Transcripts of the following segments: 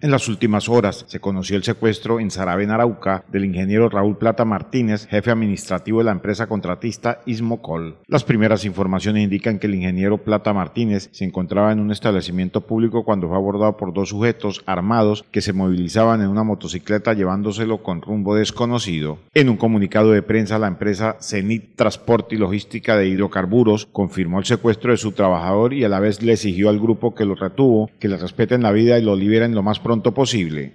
En las últimas horas se conoció el secuestro en Saravena, Arauca, del ingeniero Raúl Plata Martínez, jefe administrativo de la empresa contratista Ismocol. Las primeras informaciones indican que el ingeniero Plata Martínez se encontraba en un establecimiento público cuando fue abordado por dos sujetos armados que se movilizaban en una motocicleta llevándoselo con rumbo desconocido. En un comunicado de prensa, la empresa Cenit Transporte y Logística de Hidrocarburos confirmó el secuestro de su trabajador y a la vez le exigió al grupo que lo retuvo que le respeten la vida y lo liberen lo más pronto posible.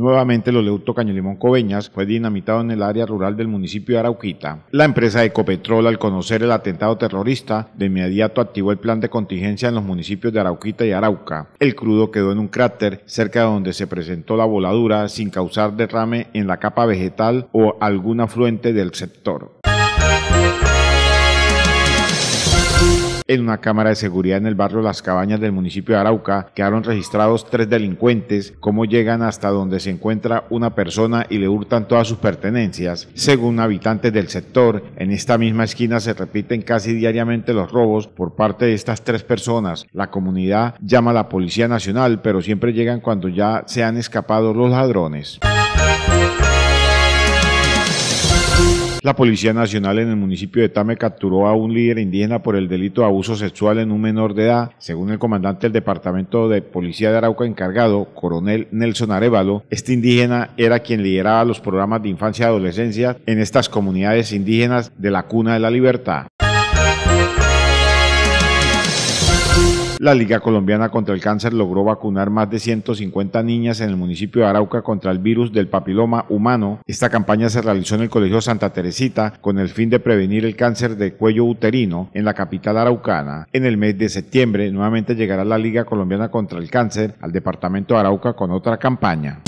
Nuevamente el oleoducto Caño Coveñas fue dinamitado en el área rural del municipio de Arauquita. La empresa Ecopetrol, al conocer el atentado terrorista, de inmediato activó el plan de contingencia en los municipios de Arauquita y Arauca. El crudo quedó en un cráter cerca de donde se presentó la voladura sin causar derrame en la capa vegetal o algún afluente del sector. En una cámara de seguridad en el barrio Las Cabañas del municipio de Arauca quedaron registrados tres delincuentes, cómo llegan hasta donde se encuentra una persona y le hurtan todas sus pertenencias. Según habitantes del sector, en esta misma esquina se repiten casi diariamente los robos por parte de estas tres personas. La comunidad llama a la Policía Nacional, pero siempre llegan cuando ya se han escapado los ladrones. La Policía Nacional en el municipio de Tame capturó a un líder indígena por el delito de abuso sexual en un menor de edad. Según el comandante del Departamento de Policía de Arauca encargado, coronel Nelson Arevalo, este indígena era quien lideraba los programas de infancia y adolescencia en estas comunidades indígenas de la Cuna de la Libertad. La Liga Colombiana contra el Cáncer logró vacunar más de 150 niñas en el municipio de Arauca contra el virus del papiloma humano. Esta campaña se realizó en el Colegio Santa Teresita con el fin de prevenir el cáncer de cuello uterino en la capital araucana. En el mes de septiembre nuevamente llegará la Liga Colombiana contra el Cáncer al departamento de Arauca con otra campaña.